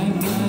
time.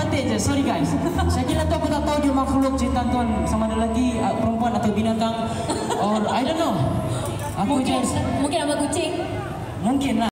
penting je. Sorry guys. Saya kira tu aku tak tahu dia makhluk cinta tuan. Sama ada lagi uh, perempuan atau binatang. Or I don't know. Aku mungkin, just mungkin apa kucing. Mungkin lah.